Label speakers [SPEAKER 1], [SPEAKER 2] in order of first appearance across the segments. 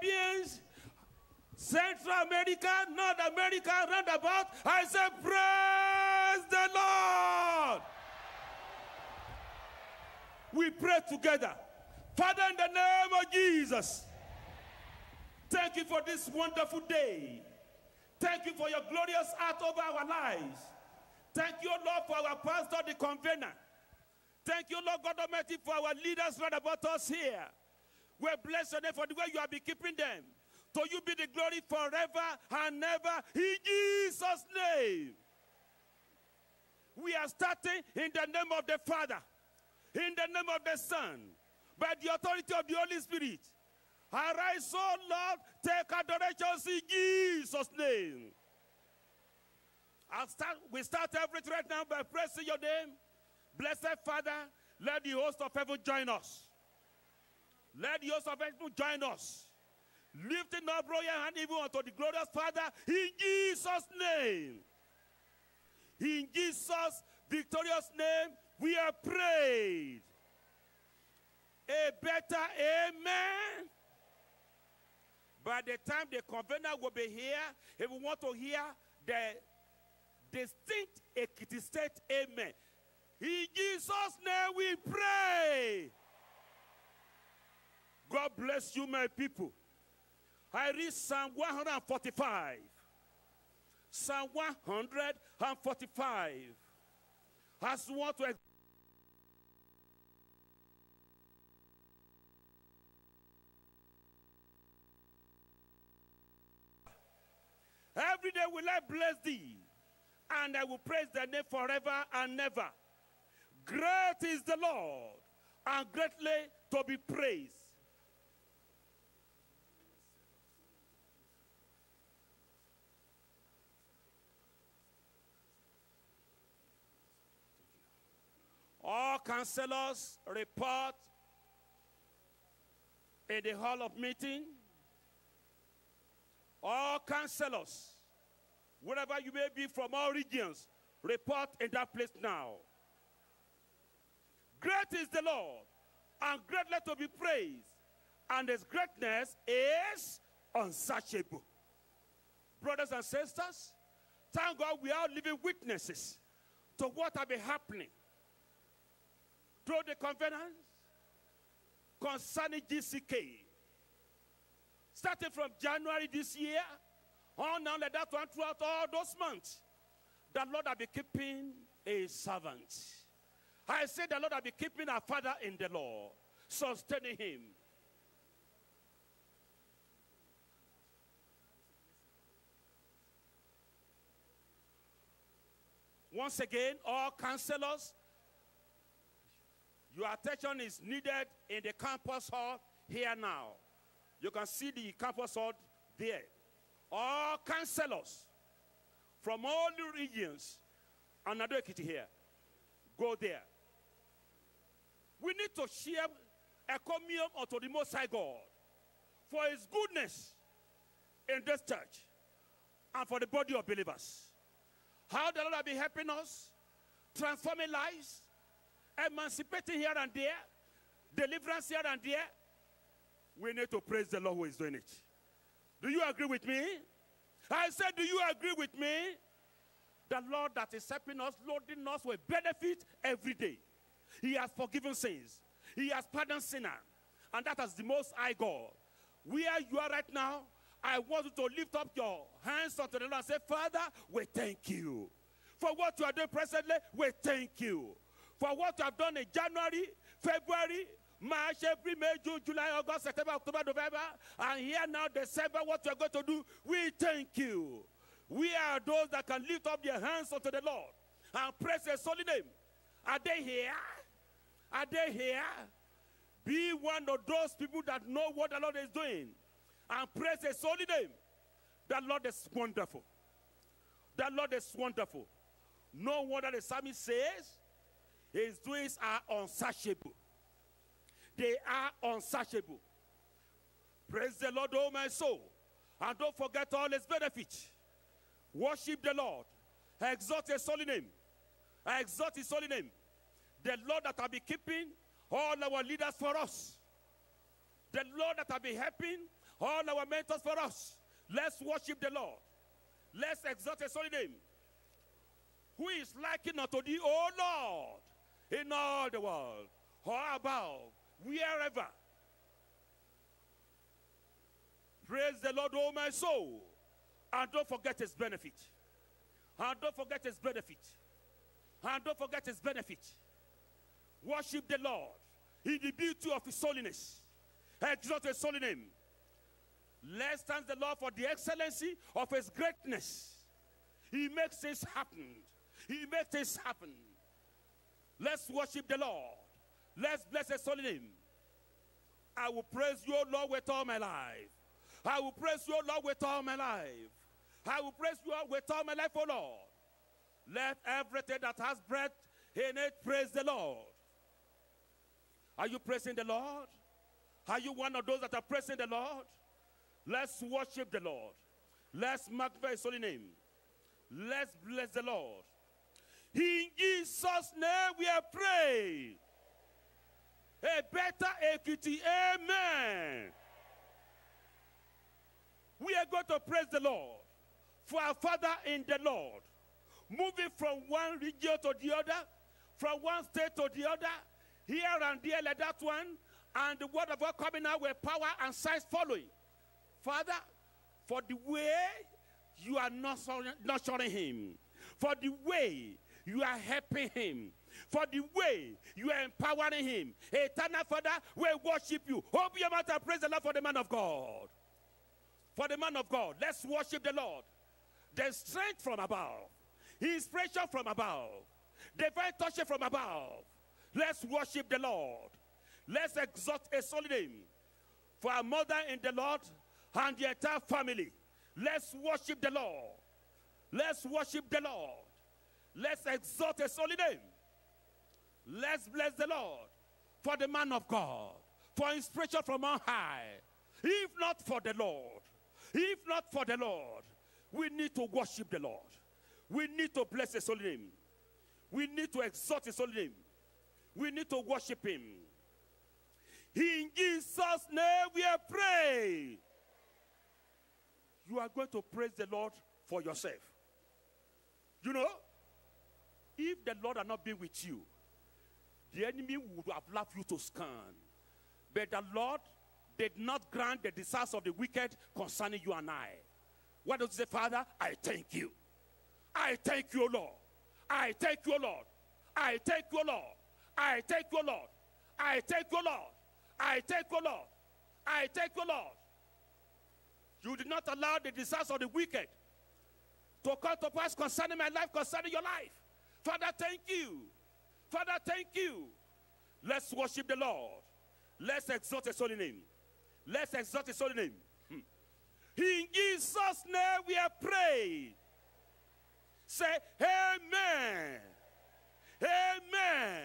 [SPEAKER 1] Caribbeans, Central America, North America, roundabout. I say, Praise the Lord. We pray together. Father, in the name of Jesus, thank you for this wonderful day. Thank you for your glorious act over our lives. Thank you, Lord, for our pastor, the convener. Thank you, Lord God Almighty, for our leaders round about us here. We bless your name for the way you have been keeping them. To you be the glory forever and ever in Jesus' name. We are starting in the name of the Father, in the name of the Son, by the authority of the Holy Spirit. Arise, O Lord, take adoration in Jesus' name. I'll start, we start everything right now by praising your name. Blessed Father, let the host of heaven join us. Let your heaven join us. Lifting up royal hand even unto the glorious Father in Jesus' name. In Jesus' victorious name, we are prayed. A better amen. By the time the convener will be here, if we want to hear the distinct Ekiti State amen. In Jesus' name we pray. God bless you, my people. I read Psalm 145. Psalm 145. As want to Every day will I bless thee, and I will praise thy name forever and never. Great is the Lord, and greatly to be praised. All counselors report in the hall of meeting. All counselors, wherever you may be from all regions, report in that place now. Great is the Lord, and greatly to be praised, and his greatness is unsearchable. Brothers and sisters, thank God we are living witnesses to what have been happening through the covenants concerning GCK. Starting from January this year, on now like that one throughout all those months, the Lord will be keeping a servant. I say the Lord will be keeping our father in the Lord, sustaining him. Once again, all counselors, your attention is needed in the campus hall here now. You can see the campus hall there. All counselors from all the regions, another Ekiti here, go there. We need to share a communion unto the Most High God for His goodness in this church and for the body of believers. How the Lord will be helping us, transforming lives, emancipating here and there, deliverance here and there. We need to praise the Lord who is doing it. Do you agree with me? I said, Do you agree with me? The Lord that is helping us, loading us with benefit every day. He has forgiven sins, He has pardoned sinner, and that is the most high God. Where you are right now, I want you to lift up your hands unto the Lord and say, Father, we thank you. For what you are doing presently, we thank you. For what you have done in January, February, March, April, May, June, July, August, September, October, November, and here now, December, what you are going to do, we thank you. We are those that can lift up their hands unto the Lord and praise His holy name. Are they here? Are they here? Be one of those people that know what the Lord is doing and praise His holy name. The Lord is wonderful. The Lord is wonderful. No wonder the psalmist says, His doings are unsearchable. They are unsearchable. Praise the Lord, oh my soul. And don't forget all his benefits. Worship the Lord. Exalt his holy name. Exalt his holy name. The Lord that will be keeping all our leaders for us. The Lord that will be helping all our mentors for us. Let's worship the Lord. Let's exalt his holy name. Who is likened unto thee, O Lord, in all the world, or above, wherever. Praise the Lord, O my soul. And don't forget his benefit. And don't forget his benefit. And don't forget his benefit. Worship the Lord in the beauty of his holiness. Exalt his holy name. Let's thank the Lord for the excellency of his greatness. He makes things happen. He makes things happen. Let's worship the Lord. Let's bless his holy name. I will praise you, Lord, with all my life. I will praise you, Lord, with all my life. I will praise you with all my life, O Lord. Let everything that has breath in it praise the Lord. Are you praising the Lord? Are you one of those that are praising the Lord? Let's worship the Lord. Let's magnify his holy name. Let's bless the Lord. In Jesus' name we are praying. A better equity. Amen. We are going to praise the Lord for our Father in the Lord. Moving from one region to the other, from one state to the other, here and there like that one, and the word of God coming out with power and signs following. Father, for the way you are not nurturing him, for the way you are helping him, for the way you are empowering him. Eternal Father, we worship you. Open your mouth and praise the Lord for the man of God. For the man of God, let's worship the Lord. The strength from above, inspiration from above, divine touch from above. Let's worship the Lord. Let's exalt a solid name for our mother in the Lord and the entire family. Let's worship the Lord. Let's worship the Lord. Let's exalt his holy name. Let's bless the Lord for the man of God, for inspiration from on high. If not for the Lord, if not for the Lord, we need to worship the Lord. We need to bless his holy name. We need to exalt his holy name. We need to worship him. In Jesus' name we praying. You are going to praise the Lord for yourself. You know, if the Lord had not been with you, the enemy would have left you to scan. But the Lord did not grant the desires of the wicked concerning you and I. What does he say, Father? I thank you. I thank you, Lord. I thank you, Lord. I thank you, Lord. I thank you, Lord. I thank you, Lord. I thank you, Lord. I thank you, Lord. You did not allow the desires of the wicked to come to pass concerning my life, concerning your life. Father, thank you. Father, thank you. Let's worship the Lord. Let's exalt his holy name. Let's exalt his holy name. Hmm. In Jesus' name we are praying. Say, Amen. Amen.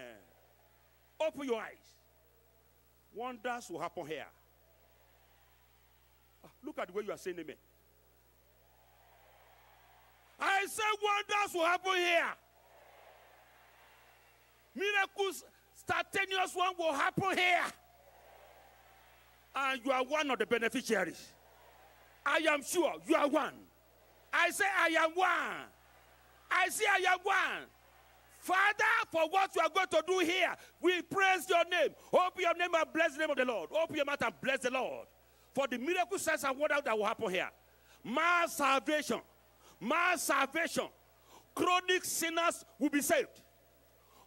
[SPEAKER 1] Open your eyes. Wonders will happen here. Ah, Look at the way you are saying amen. I say wonders will happen here. Miracles, instantaneous one will happen here. And you are one of the beneficiaries. I am sure you are one. I say I am one. I say I am one. Father, for what you are going to do here, we praise your name. Open your name and bless the name of the Lord. Open your mouth and bless the Lord. For the miracle signs and wonders that will happen here. Mass salvation. Mass salvation. Chronic sinners will be saved.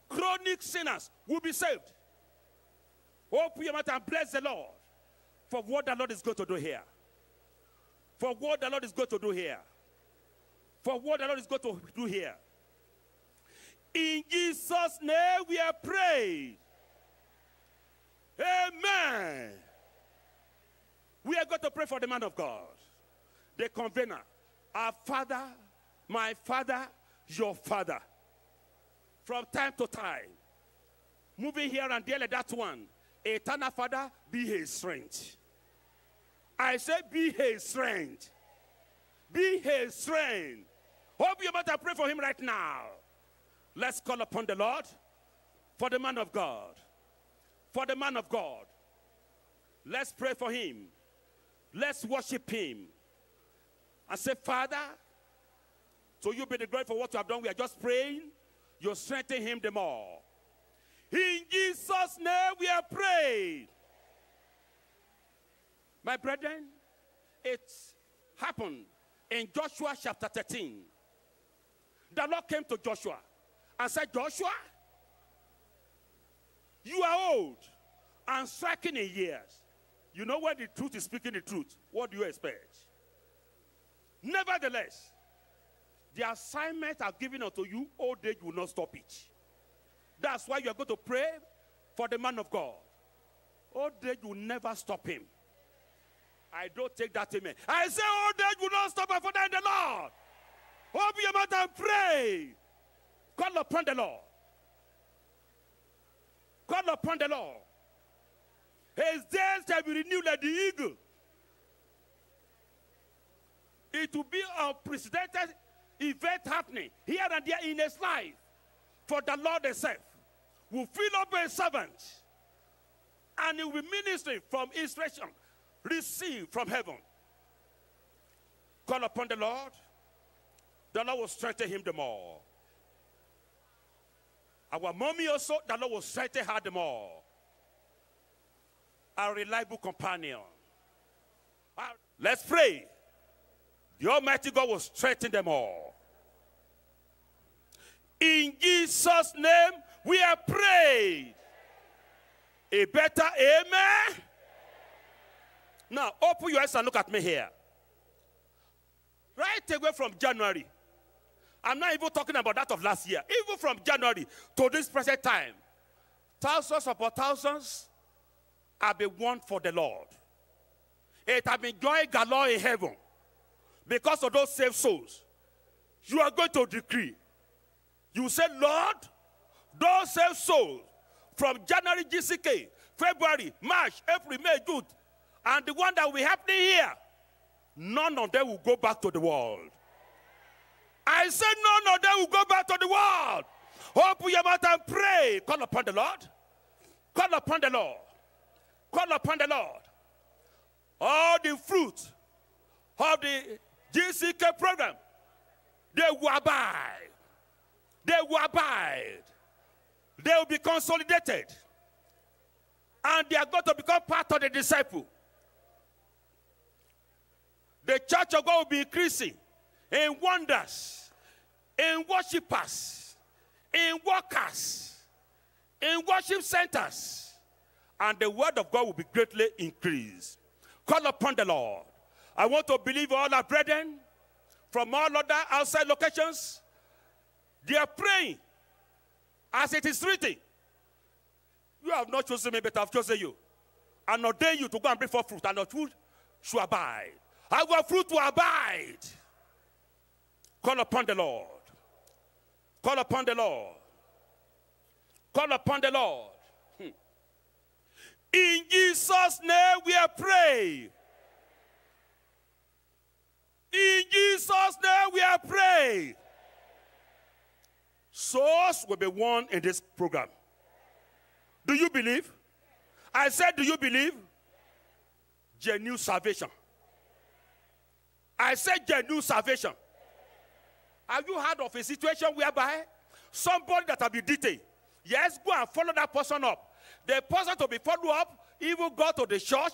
[SPEAKER 1] Chronic sinners will be saved. Open your mouth and bless the Lord for what the Lord is going to do here. For what the Lord is going to do here. For what the Lord is going to do here. In Jesus' name we are praying. Amen. We are going to pray for the man of God, the convener. Our Father, my Father, your Father. From time to time, moving here and there like that one. Eternal Father, be his strength. I say, be his strength. Be his strength. Hope you better pray for him right now. Let's call upon the Lord for the man of God. For the man of God. Let's pray for him. Let's worship him. And say, Father, so you be the glory for what you have done. We are just praying. You strengthen him the more. In Jesus' name we are praying. My brethren, it happened in Joshua chapter 13. The Lord came to Joshua and said, Joshua, you are old and striking in years. You know where the truth is speaking the truth. What do you expect? Nevertheless, the assignment I've given unto you, old age will not stop it. That's why you are going to pray for the man of God. Old age will never stop him. I don't take that amen. I say old age will not stop my father in the Lord. Open your mouth and pray. Call upon the Lord. Call upon the Lord. His days shall be renewed like the eagle. It will be unprecedented event happening here and there in his life. For the Lord himself will fill up a servant and he will minister from instruction received from heaven. Call upon the Lord, the Lord will strengthen him the more. Our mommy also, the Lord will strengthen her the more. A reliable companion. Let's pray. The Almighty God will strengthen them all. In Jesus' name, we are prayed. A better amen. Now, open your eyes and look at me here. Right away from January, I'm not even talking about that of last year. Even from January to this present time, thousands upon thousands have been won for the Lord. It has been joy galore in heaven because of those saved souls. You are going to decree. You say, Lord, those saved souls from January GCK, February, March, April, May, June, and the one that will be happening here, none of them will go back to the world. I said, none of them will go back to the world. Open your mouth and pray. Call upon the Lord. Call upon the Lord. Call upon the Lord. All the fruit of the GCK program, they will abide. They will abide. They will be consolidated. And they are going to become part of the disciple. The church of God will be increasing in wonders, in worshippers, in workers, in worship centers. And the word of God will be greatly increased. Call upon the Lord. I want to believe all our brethren from all other outside locations. They are praying as it is written. You have not chosen me, but I've chosen you. And ordained you to go and bring forth fruit, and the fruit should abide. I want fruit to abide. Call upon the Lord. Call upon the Lord. Call upon the Lord. Hmm. In Jesus' name we are praying. In Jesus' name we are praying. Souls will be won in this program. Do you believe? I said, Do you believe? Genuine salvation. I said genuine salvation. Have you heard of a situation whereby somebody that have been detained? Yes, go and follow that person up. The person to be followed up even go to the church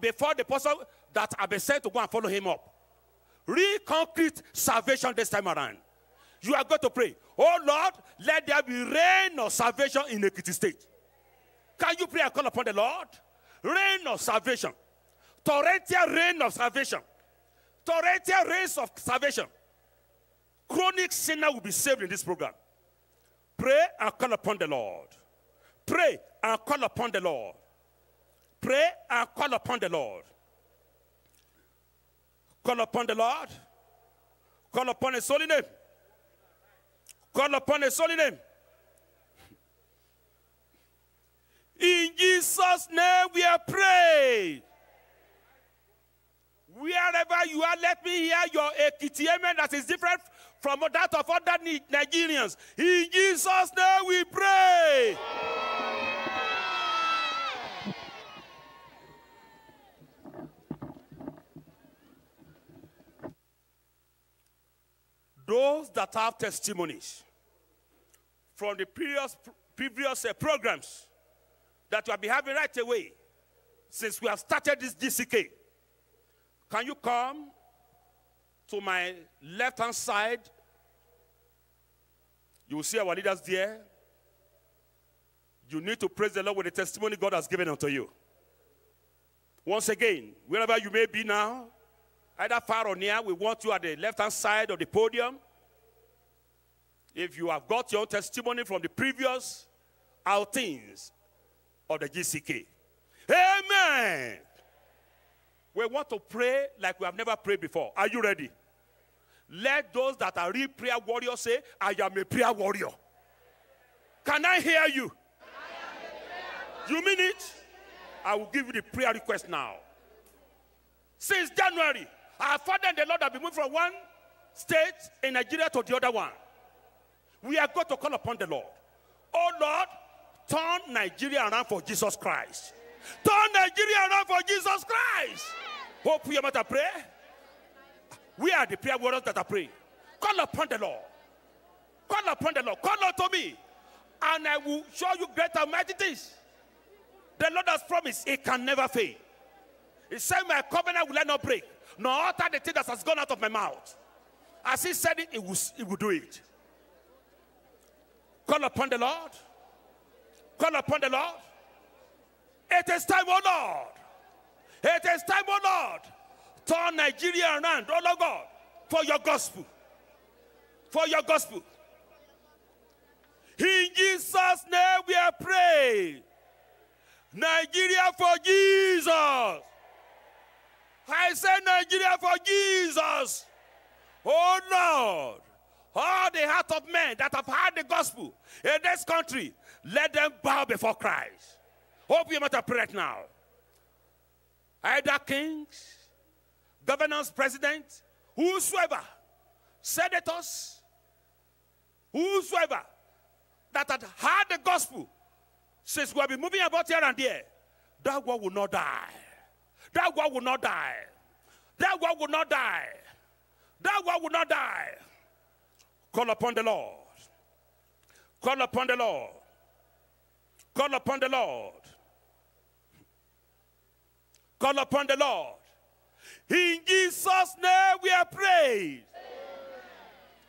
[SPEAKER 1] before the person that have been sent to go and follow him up. Real concrete salvation this time around. You are going to pray, Oh Lord, let there be rain of salvation in Ekiti State. Can you pray and call upon the Lord? Rain of salvation. Torrential rain of salvation torrential rains of salvation. Chronic sinner will be saved in this program. Pray and call upon the Lord. Pray and call upon the Lord. Pray and call upon the Lord. Call upon the Lord. Call upon his holy name. Call upon his holy name. In Jesus' name we are praying. Wherever you are, let me hear your Ekiti amen that is different from that of other Nigerians. In Jesus' name we pray. Those that have testimonies from the previous, previous uh, programs that we have been having right away since we have started this GCK, can you come to my left hand side? You will see our leaders there. You need to praise the Lord with the testimony God has given unto you. Once again, wherever you may be now, either far or near, we want you at the left hand side of the podium. If you have got your testimony from the previous outings of the GCK, Amen. We want to pray like we have never prayed before. Are you ready? Let those that are real prayer warriors say, I am a prayer warrior. Can I hear you? You mean it? I will give you the prayer request now. Since January, our Father and the Lord have been moved from one state in Nigeria to the other one. We are going to call upon the Lord. Oh Lord, turn Nigeria around for Jesus Christ. Turn Nigeria around for Jesus Christ. Hope you might pray. We are the prayer warriors that are praying. Call upon the Lord. Call upon the Lord. Call unto me. And I will show you great and mighty things. The Lord has promised it can never fail. He said, My covenant will I not break, nor alter the thing that has gone out of my mouth. As he said it, he will, he will do it. Call upon the Lord. Call upon the Lord. It is time, oh Lord. It is time, oh Lord. Turn Nigeria around, oh Lord God, for your gospel. For your gospel. In Jesus' name we are praying. Nigeria for Jesus. I say Nigeria for Jesus. Oh Lord, all the heart of men that have heard the gospel in this country, let them bow before Christ. Hope you might pray right now. Either kings, governors, president, whosoever, senators, whosoever that had heard the gospel since we have been moving about here and there, that one will not die. That one will not die. That one will not die. That one will not die. Call upon the Lord. Call upon the Lord. Call upon the Lord. Call upon the Lord. In Jesus' name we are prayed.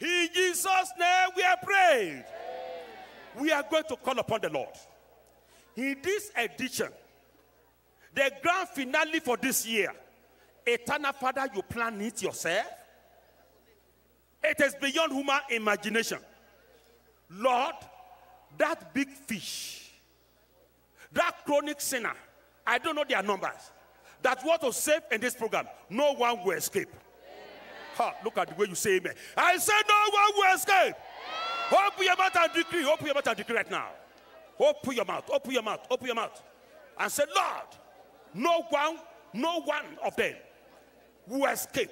[SPEAKER 1] In Jesus' name we are prayed. We are going to call upon the Lord. In this edition, the grand finale for this year, Eternal Father, you plan it yourself. It is beyond human imagination. Lord, that big fish, that chronic sinner, I don't know their numbers, that want to save in this program, no one will escape. Ha, look at the way you say amen. I said no one will escape. Open your mouth and decree. Open your mouth and decree right now. Open your mouth. Open your mouth. Open your mouth. And say, Lord, no one, no one of them will escape.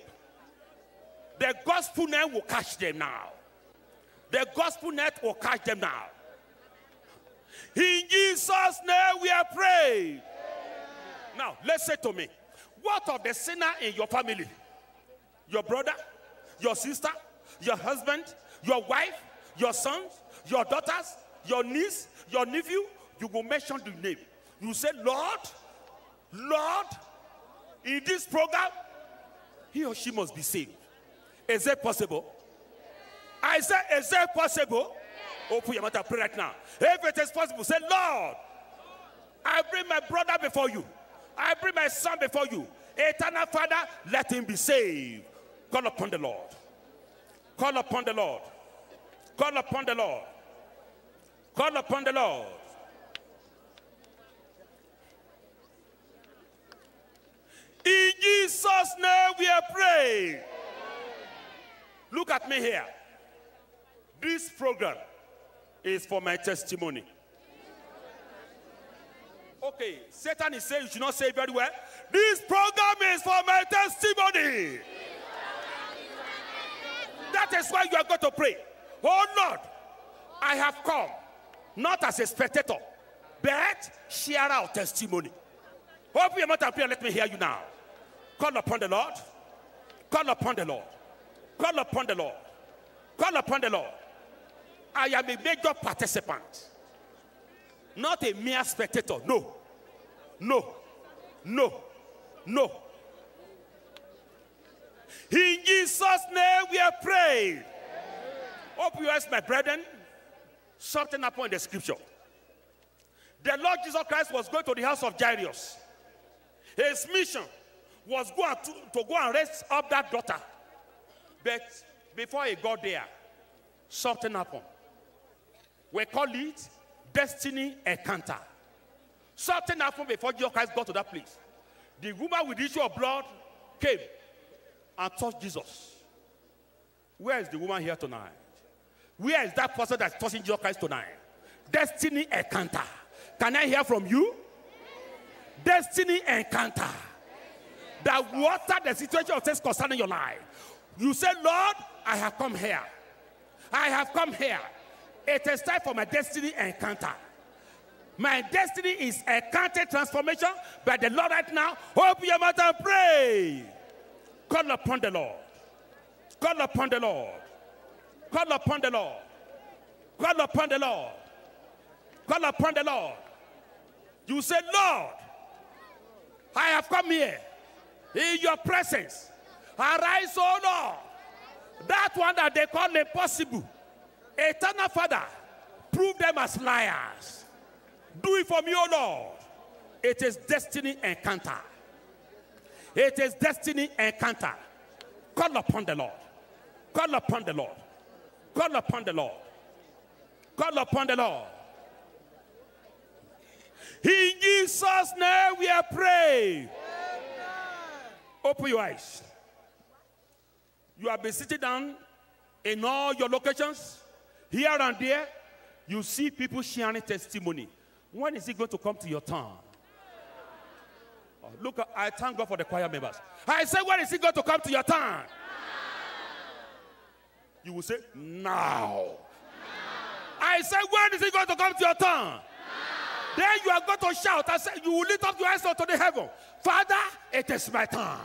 [SPEAKER 1] The gospel net will catch them now. The gospel net will catch them now. In Jesus' name we are praying. Now, let's say to me, what of the sinner in your family? Your brother, your sister, your husband, your wife, your sons, your daughters, your niece, your nephew, you will mention the name. You say, Lord, Lord, in this program, he or she must be saved. Is that possible? I say, is that possible? Open your mouth and pray right now. If it is possible, say, Lord, I bring my brother before you. I bring my son before you. Eternal Father, let him be saved. Call upon the Lord. Call upon the Lord. Call upon the Lord. Call upon the Lord. In Jesus' name we are praying. Look at me here. This program is for my testimony. Okay, Satan is saying you should not say very well. This program is for my testimony. That is why you are going to pray. Oh Lord, I have come not as a spectator, but share our testimony. Open your mouth and pray. Let me hear you now. Call upon the Lord. Call upon the Lord. Call upon the Lord. Call upon the Lord. I am a major participant, not a mere spectator. No, no, no, no. In Jesus' name we are praying. Hope you ask my brethren. Something upon the scripture. The Lord Jesus Christ was going to the house of Jairus. His mission was go to, to go and raise up that daughter. But before he got there, something happened. We call it destiny encounter. Something happened before Jesus Christ got to that place. The woman with the issue of blood came and touched Jesus. Where is the woman here tonight? Where is that person that's touching Jesus Christ tonight? Destiny encounter. Can I hear from you? Destiny encounter. That water the situation of things concerning your life. You say, Lord, I have come here. I have come here. It is time for my destiny encounter. My destiny is a encounter transformation by the Lord right now. Open your mouth and pray. Call upon the Lord. Call upon the Lord. Call upon the Lord. Call upon the Lord. Call upon the Lord. You say, Lord, I have come here in your presence. Arise, O Lord. That one that they call impossible. Eternal Father, prove them as liars. Do it for me, O Lord. It is destiny encounter. It is destiny encounter. Call upon the Lord. Call upon the Lord. Call upon the Lord. Call upon the Lord. In Jesus' name we are praying. Open your eyes. You have been sitting down in all your locations, here and there. You see people sharing testimony. When is it going to come to your turn? Oh, look, I thank God for the choir members. I say, when is it going to come to your turn? You will say, now. I say, when is it going to come to your turn? Then you are going to shout. I say, you will lift up your eyes unto the heaven. Father, it is my turn.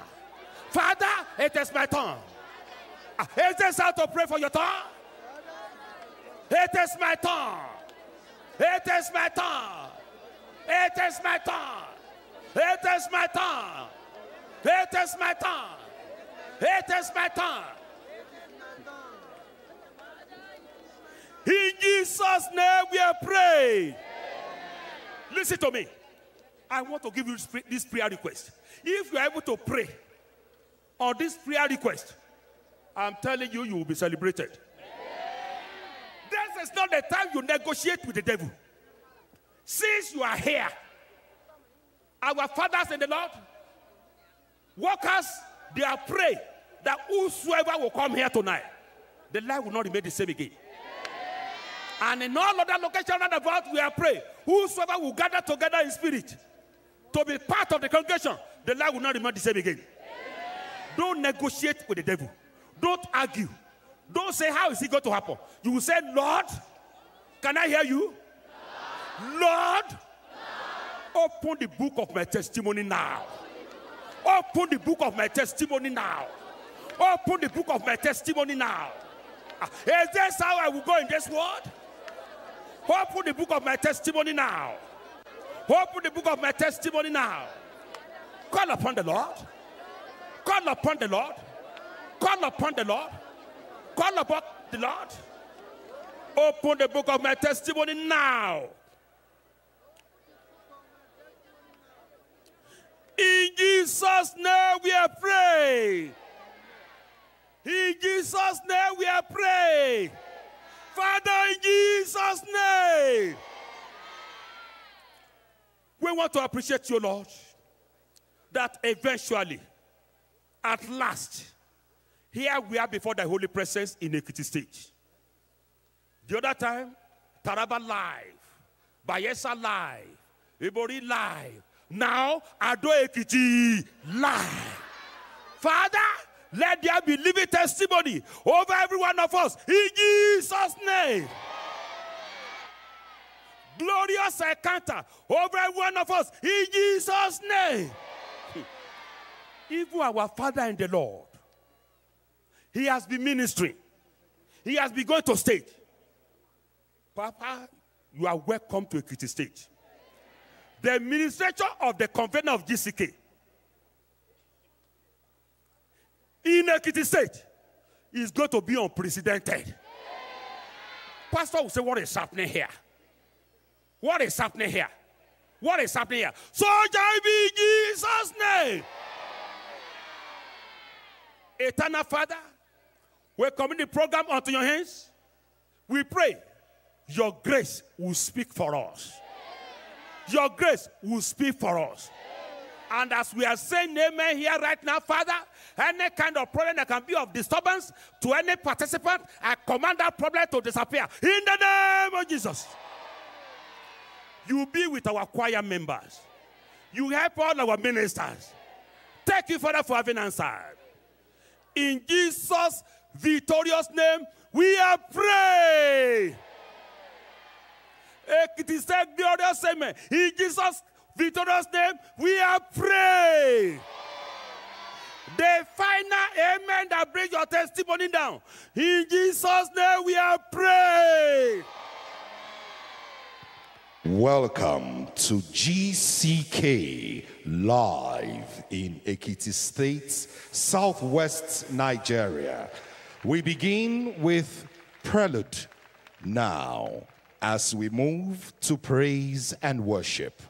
[SPEAKER 1] Father, it is my turn. Is this how to pray for your turn? It is my turn. It is my turn. It is my turn. It is my turn. It is my turn. It is my turn. In Jesus' name we are praying. Listen to me. I want to give you this prayer request. If you are able to pray on this prayer request, I'm telling you, you will be celebrated. This is not the time you negotiate with the devil. Since you are here, our fathers in the Lord, workers, they are praying that whosoever will come here tonight, the life will not remain the same again. And in all other locations around about, we are praying. Whosoever will gather together in spirit to be part of the congregation, the life will not remain the same again. Don't negotiate with the devil. Don't argue. Don't say, How is it going to happen? You will say, Lord, can I hear you? Lord, open the book of my testimony now. Open the book of my testimony now. Open the book of my testimony now. Ah, Is this how I will go in this world? Open the book of my testimony now. Open the book of my testimony now. Call upon the Lord. Call upon the Lord. Call upon the Lord. Call upon the Lord. Open the book of my testimony now. In Jesus' name we are praying. In Jesus' name we are praying. Father, in Jesus' name. We want to appreciate you, Lord, that eventually, at last, here we are before the holy presence in Ekiti stage. The other time, Taraba live, Bayelsa live, Ibori live. Now, Ado Ekiti live. Father, let there be living testimony over every one of us in Jesus' name. Glorious encounter over every one of us in Jesus' name. Even our Father in the Lord, He has been ministering. He has been going to state. Papa, you are welcome to Ekiti State. The administrator of the convener of GCK in Ekiti State is going to be unprecedented. Pastor will say, What is happening here? What is happening here? What is happening here? So shall be Jesus' name. Eternal Father, we're coming the program onto your hands. We pray your grace will speak for us. Your grace will speak for us. And as we are saying amen here right now, Father, any kind of problem that can be of disturbance to any participant, I command that problem to disappear. In the name of Jesus. You be with our choir members. You help all our ministers. Thank you, Father, for having answered. In Jesus' victorious name, we are praying. Eh, it is said, glorious amen. In Jesus' victorious name, we are praying. The final amen that brings your testimony down. In Jesus' name, we are praying.
[SPEAKER 2] Welcome to GCK live in Ekiti State, southwest Nigeria. We begin with prelude now as we move to praise and worship.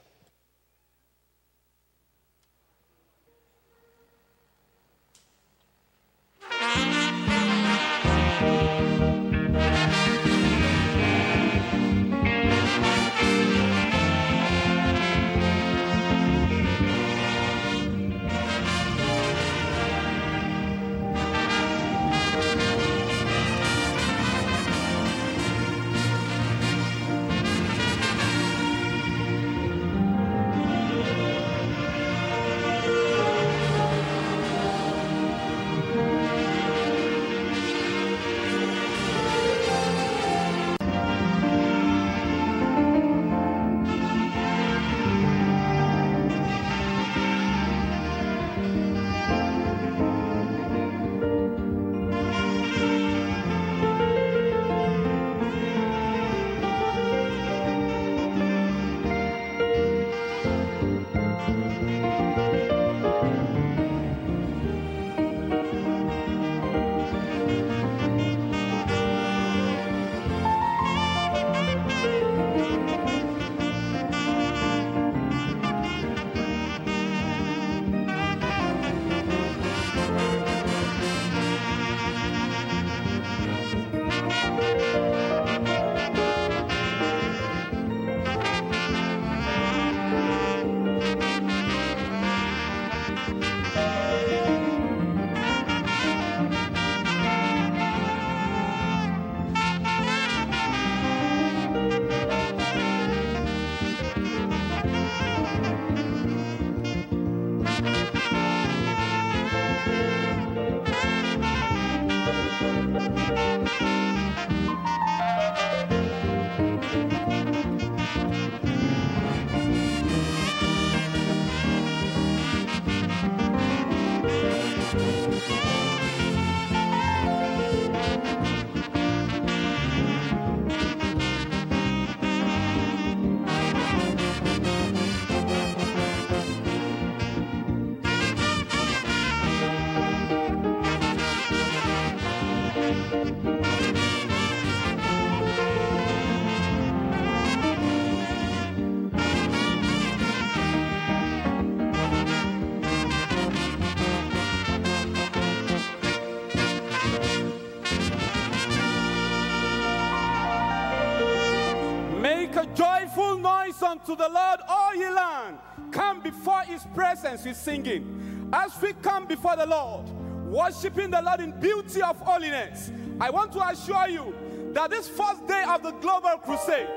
[SPEAKER 3] Unto the Lord, all ye land. Come before his presence with singing. As we come before the Lord, worshiping the Lord in beauty of holiness, I want to assure you that this first day of the global crusade,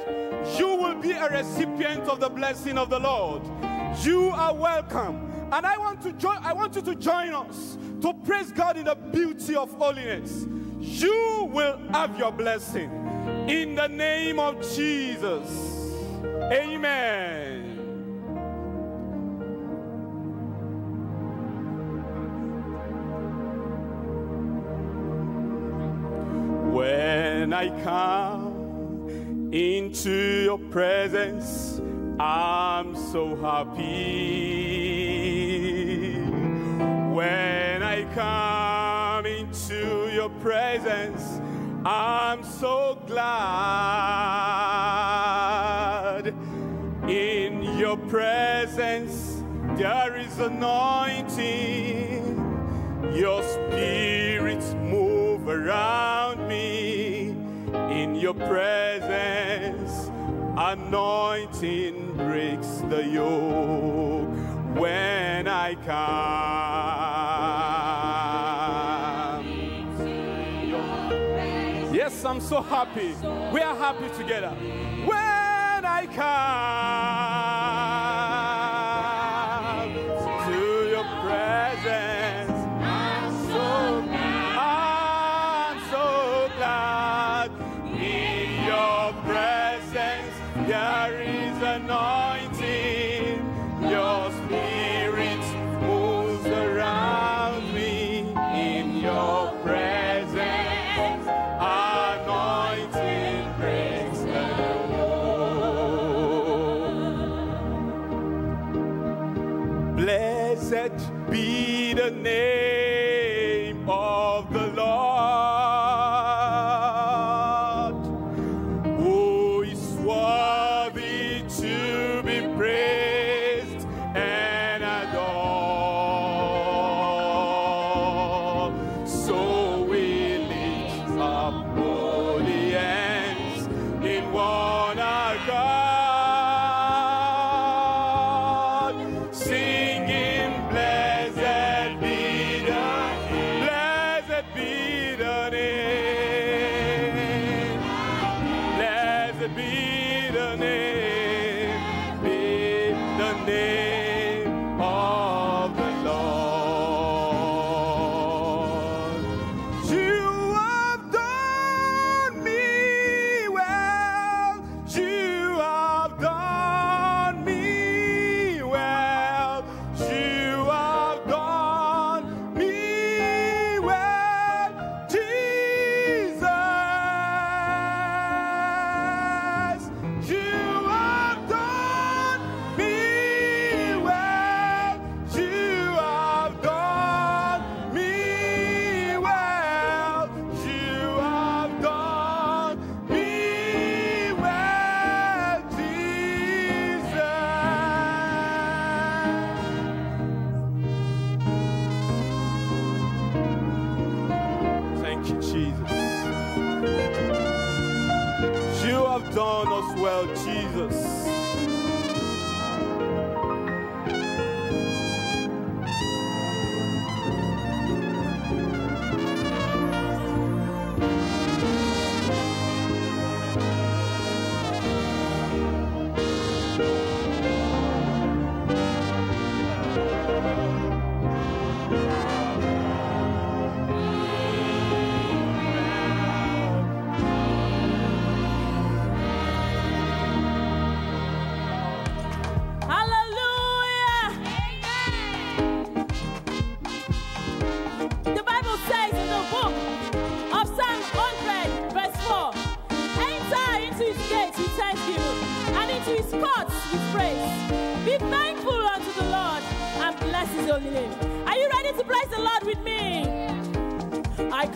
[SPEAKER 3] you will be a recipient of the blessing of the Lord. You are welcome. And I want to join I want you to join us to praise God in the beauty of holiness. You will have your blessing in the name of Jesus. Amen. When I come into your presence, I'm so happy. When I come into your presence, I'm so glad presence there is anointing. Your spirits move around me. In your presence, anointing breaks the yoke. When I come. Yes, I'm so happy. We are happy together. When I come.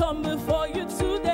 [SPEAKER 4] come before you today.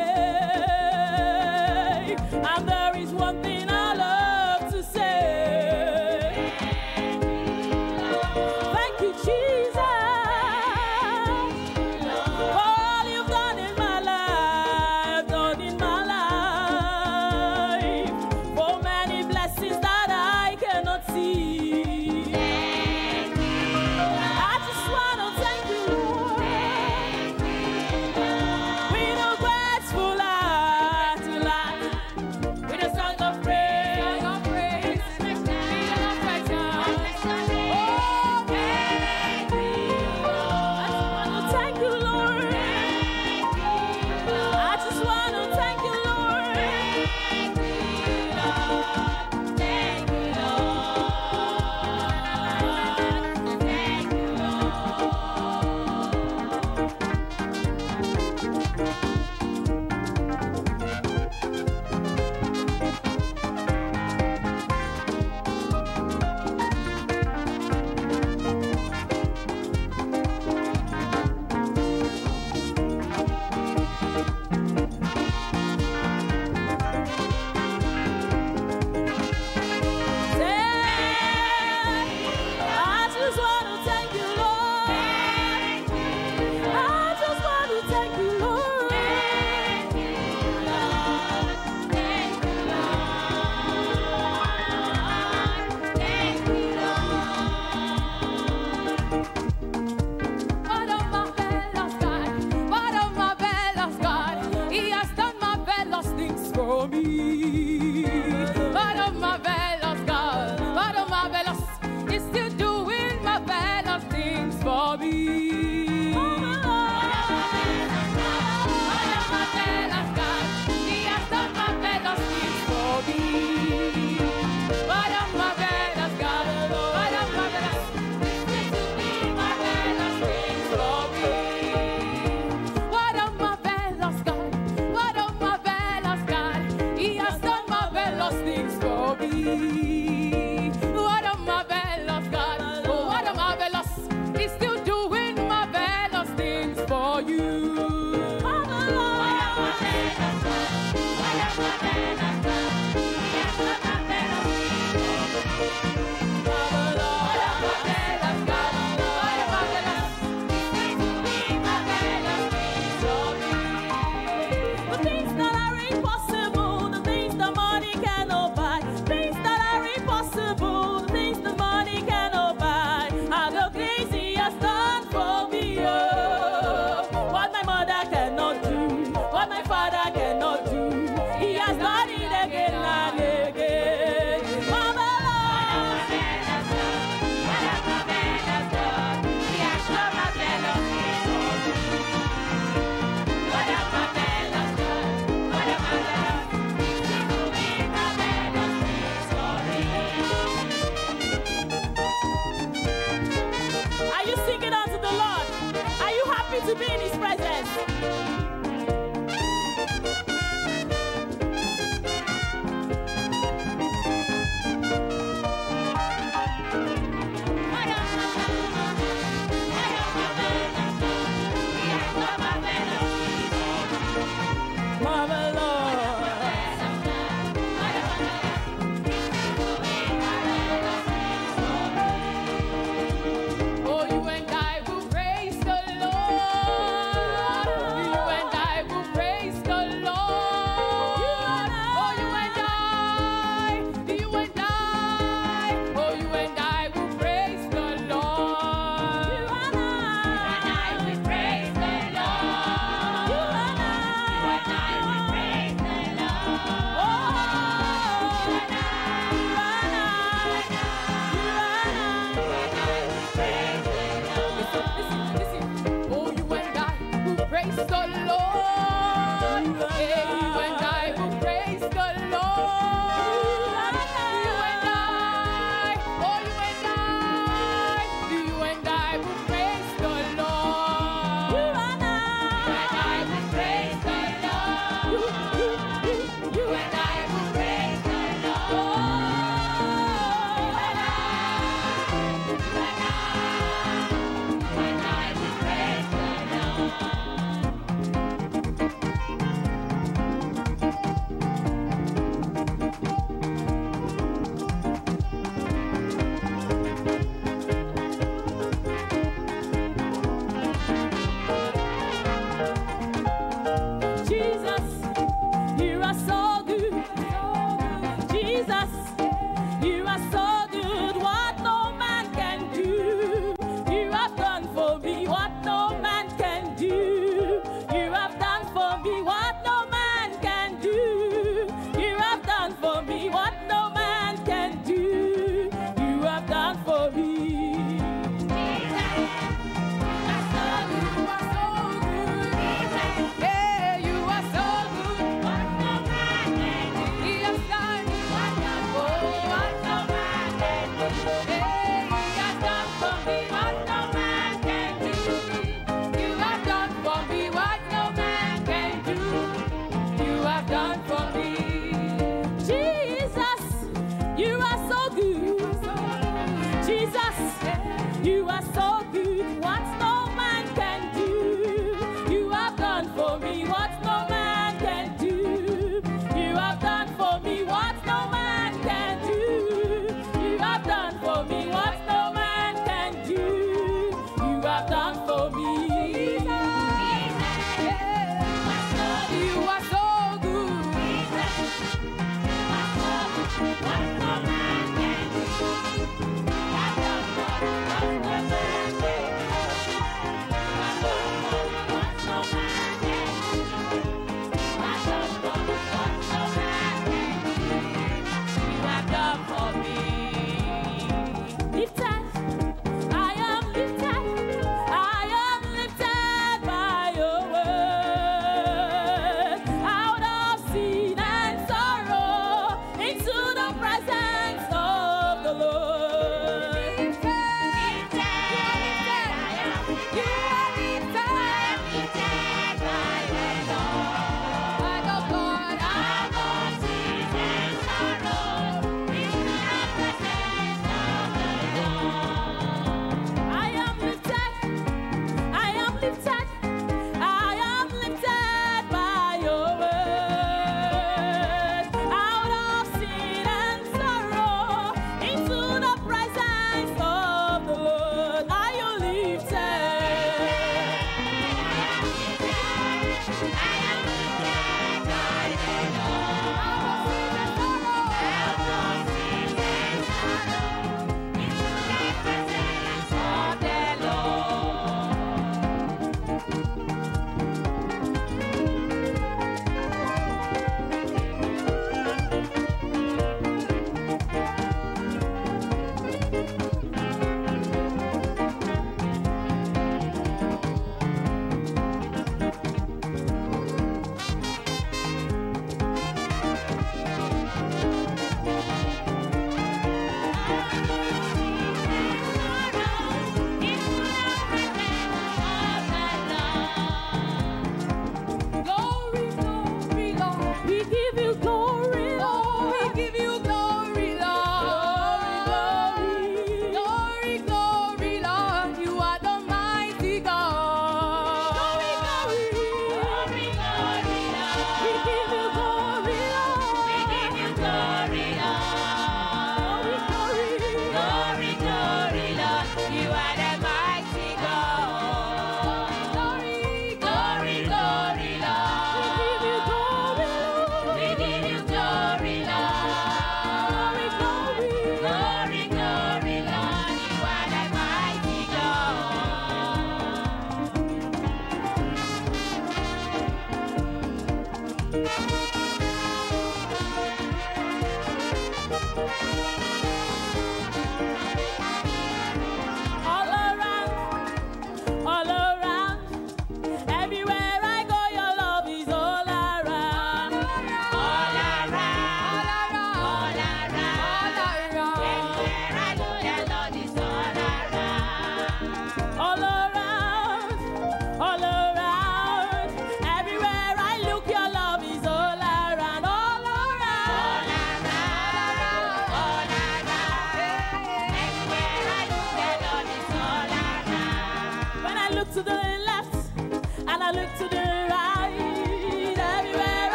[SPEAKER 5] Presence?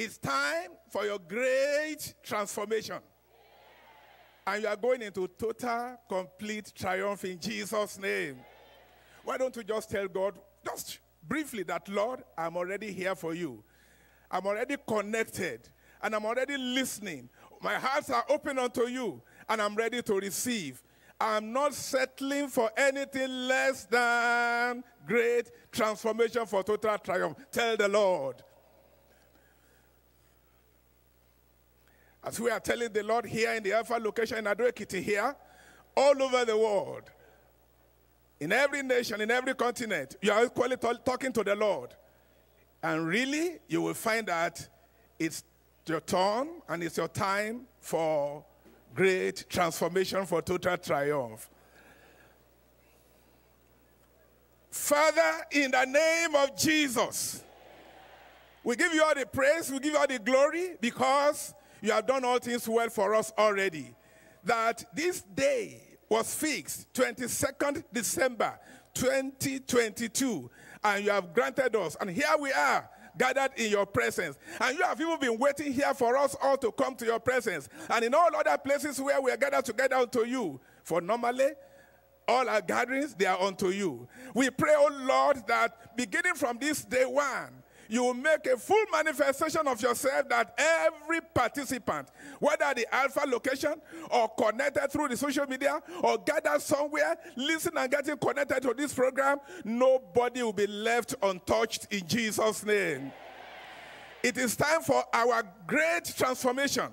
[SPEAKER 6] It's time for your great transformation. And you are going into total, complete triumph in Jesus' name. Why don't you just tell God, just briefly, that Lord, I'm already here for you. I'm already connected and I'm already listening. My hearts are open unto you and I'm ready to receive. I'm not settling for anything less than great transformation for total triumph. Tell the Lord. As we are telling the Lord here in the Alpha location in Ado-Ekiti here, all over the world, in every nation, in every continent, you are equally talking to the Lord. And really, you will find that it's your turn and it's your time for great transformation, for total triumph. Father, in the name of Jesus, we give you all the praise, we give you all the glory because you have done all things well for us already. That this day was fixed, 22nd December 2022, and you have granted us. And here we are, gathered in your presence. And you have even been waiting here for us all to come to your presence. And in all other places where we are gathered together unto you. For normally, all our gatherings, they are unto you. We pray, oh Lord, that beginning from this day one, you will make a full manifestation of yourself that every participant, whether the Alpha location or connected through the social media or gathered somewhere, listen and getting connected to this program, nobody will be left untouched in Jesus' name. It is time for our great transformation,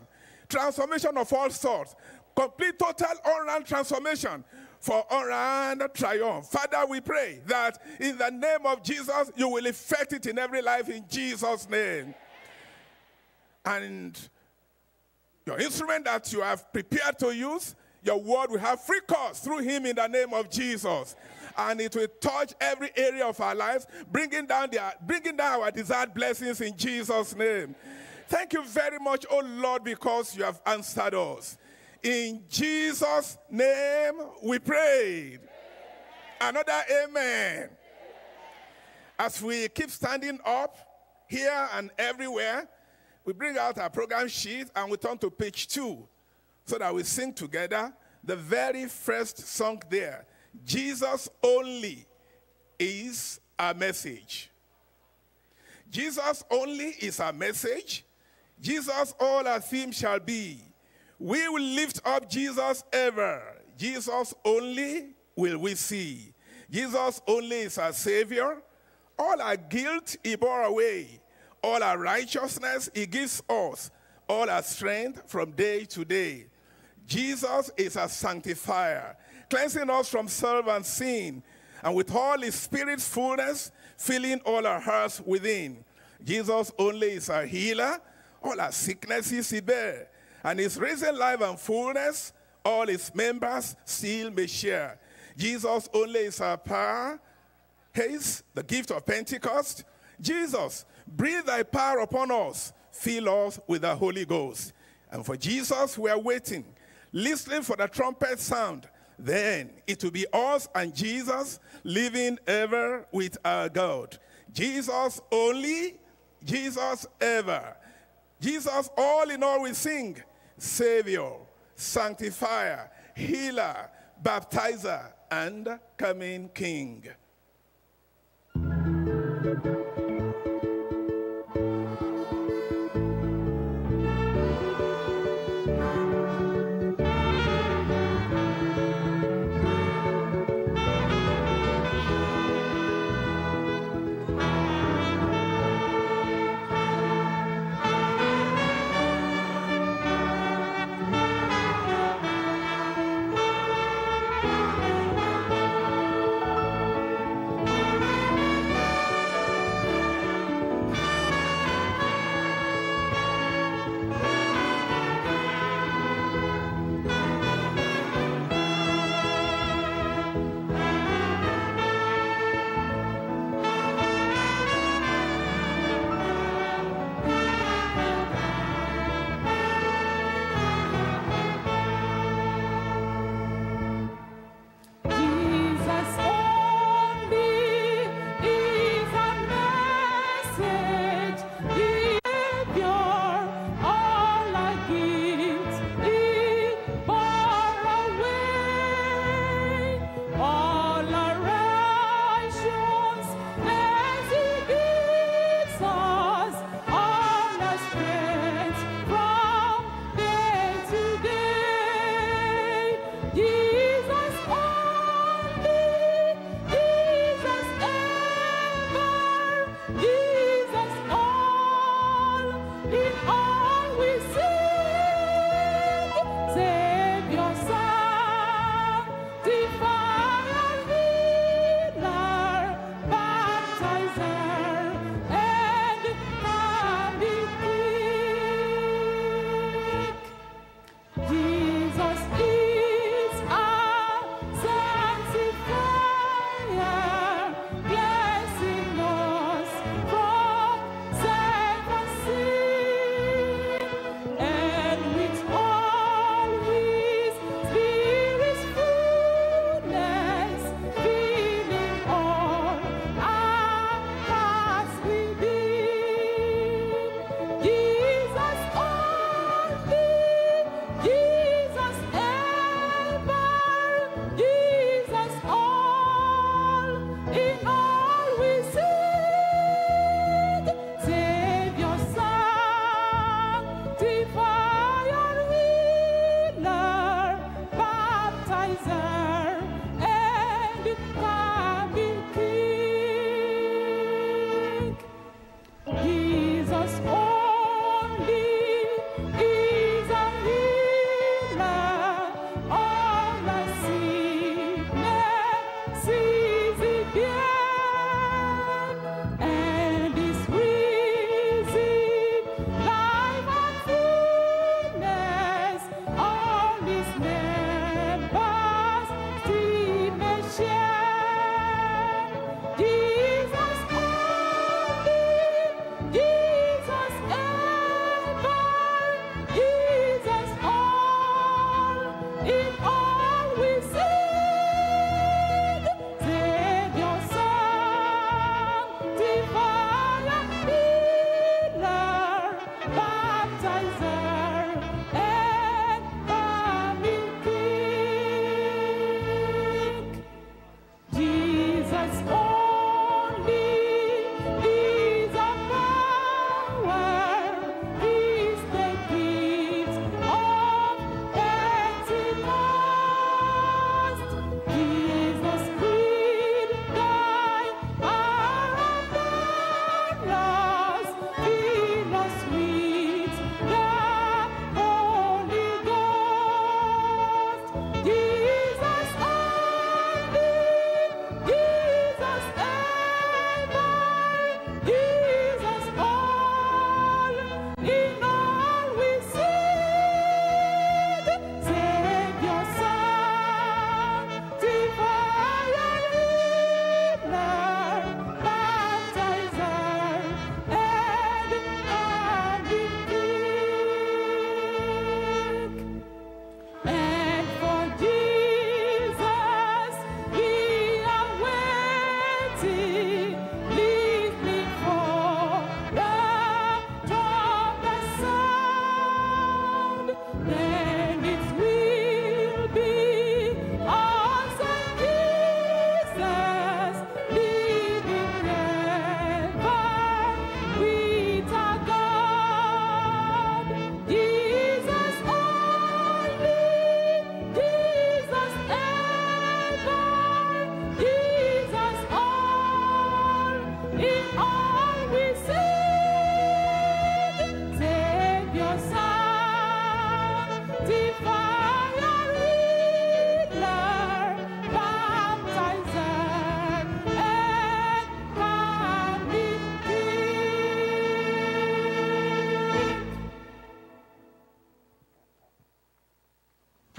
[SPEAKER 6] transformation of all sorts, complete total all-round transformation for all-round triumph. Father, we pray that in the name of Jesus, you will effect it in every life in Jesus' name. And your instrument that you have prepared to use, your word will have free course through him in the name of Jesus. And it will touch every area of our lives, bringing down, the, bringing down our desired blessings in Jesus' name. Thank you very much, oh Lord, because you have answered us. In Jesus' name we prayed. Another amen. As we keep standing up here and everywhere, we bring out our program sheet and we turn to page two so that we sing together
[SPEAKER 5] the very first song there, Jesus only is our message. Jesus only is our message. Jesus, all our theme shall be. We will lift up Jesus ever. Jesus only will we see. Jesus only is our Savior. All our guilt he bore away. All our righteousness he gives us. All our strength from day to day. Jesus is our sanctifier, cleansing us from self and sin, and with all his spirit's fullness, filling all our hearts within. Jesus only is our healer. All our sicknesses he bear. And his risen life and fullness, all his members still may share. Jesus only is our power. His, the gift of Pentecost. Jesus, breathe thy power upon us. Fill us with the Holy Ghost. And for Jesus, we are waiting, listening for the trumpet sound. Then it will be us and Jesus living ever with our God. Jesus only, Jesus ever. Jesus, all in all, we sing Savior, Sanctifier, Healer, Baptizer, and Coming King.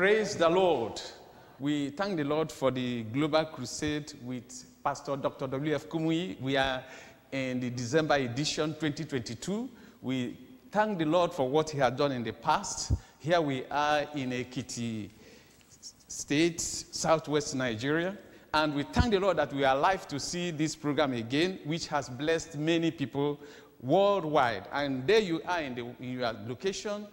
[SPEAKER 3] Praise the Lord. We thank the Lord for the Global Crusade with Pastor Dr. W.F. Kumuyi. We are in the December edition 2022. We thank the Lord for what He has done in the past. Here we are in Ekiti State, southwest Nigeria. And we thank the Lord that we are alive to see this program again, which has blessed many people worldwide. And there you are in, the, in your location,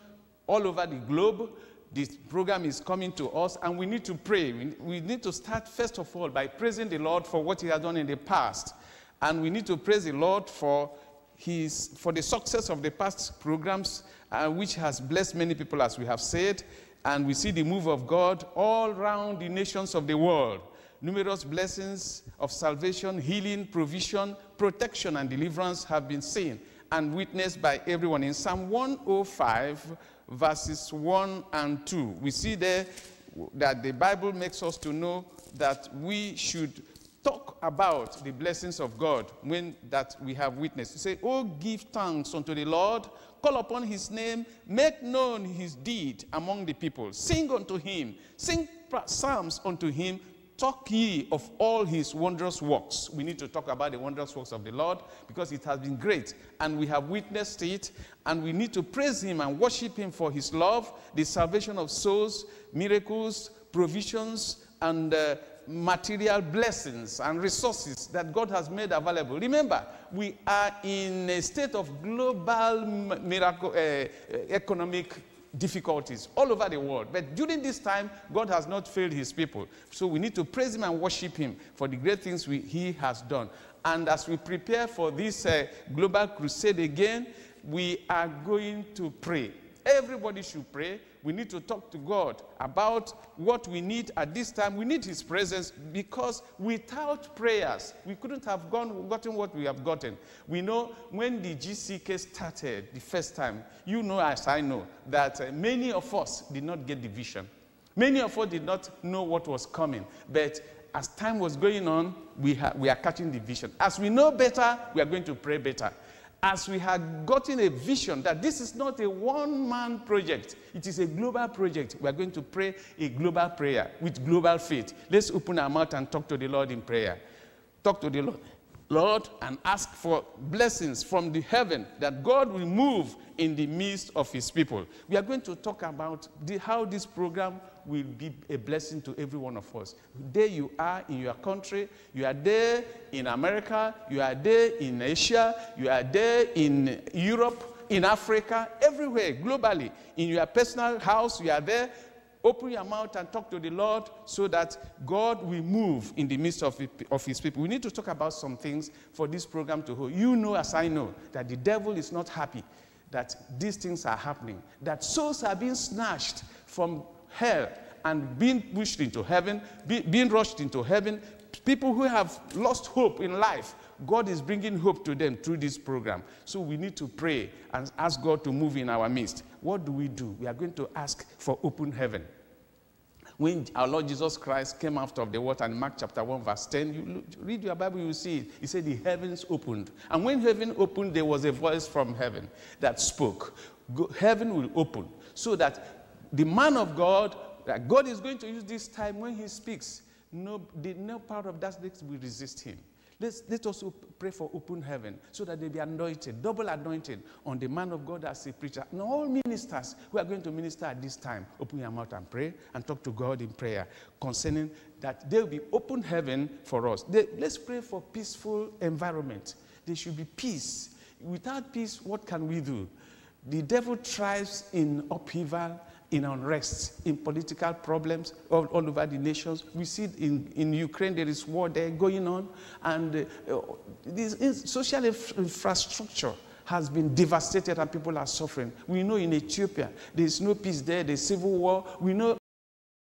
[SPEAKER 3] all over the globe. This program is coming to us, and we need to pray. We, need to start, first of all, by praising the Lord for what He has done in the past. And we need to praise the Lord for, his, for the success of the past programs, uh, which has blessed many people, as we have said. And we see the move of God all around the nations of the world. Numerous blessings of salvation, healing, provision, protection, and deliverance have been seen and witnessed by everyone. In Psalm 105, verses 1 and 2, we see there that the Bible makes us to know that we should talk about the blessings of God when that we have witnessed. Say, Oh, give thanks unto the Lord, call upon his name, make known his deed among the people, sing unto him, sing psalms unto him, talk ye of all his wondrous works. We need to talk about the wondrous works of the Lord because it has been great and we have witnessed it and we need to praise him and worship him for his love, the salvation of souls, miracles, provisions, and uh, material blessings and resources that God has made available. Remember, we are in a state of global miracle, uh, economic difficulties all over the world. But during this time, God has not failed his people. So we need to praise him and worship him for the great things we, he has done. And as we prepare for this uh, global crusade again, we are going to pray. Everybody should pray. We need to talk to God about what we need at this time. We need His presence because without prayers, we couldn't have gone, gotten what we have gotten. We know when the GCK started the first time, you know, as I know, that uh, many of us did not get the vision. Many of us did not know what was coming. But as time was going on, we, we are catching the vision. As we know better, we are going to pray better as we had gotten a vision that this is not a one man project, it is a global project. We are going to pray a global prayer with global faith. Let's open our mouth and talk to the Lord in prayer. Talk to the Lord. Lord, and ask for blessings from the heaven that God will move in the midst of his people. We are going to talk about the, how this program will be a blessing to every one of us. There you are in your country, you are there in America, you are there in Asia, you are there in Europe, in Africa, everywhere, globally. In your personal house, you are there. Open your mouth and talk to the Lord so that God will move in the midst of, of his people. We need to talk about some things for this program to hold. You know, as I know, that the devil is not happy that these things are happening, that souls are being snatched from hell and being pushed into heaven, be, being rushed into heaven. People who have lost hope in life, God is bringing hope to them through this program. So we need to pray and ask God to move in our midst. What do we do? We are going to ask for open heaven. When our Lord Jesus Christ came out of the water in Mark chapter 1, verse 10, you look, read your Bible, you see it. He said, The heavens opened. And when heaven opened, there was a voice from heaven that spoke. heaven will open so that the man of God, that God is going to use this time when he speaks, no, the, no part of that will resist him. Let's, let us pray for open heaven so that they be anointed, double anointed on the man of God as a preacher. And all ministers who are going to minister at this time, open your mouth and pray and talk to God in prayer concerning that there will be open heaven for us. They, let's pray for peaceful environment. There should be peace. Without peace, what can we do? The devil thrives in upheaval in unrest, in political problems all, all, over the nations. We see in, in Ukraine there is war there going on, and uh, this social inf- infrastructure has been devastated and people are suffering. We know in Ethiopia there is no peace there, there's civil war. We know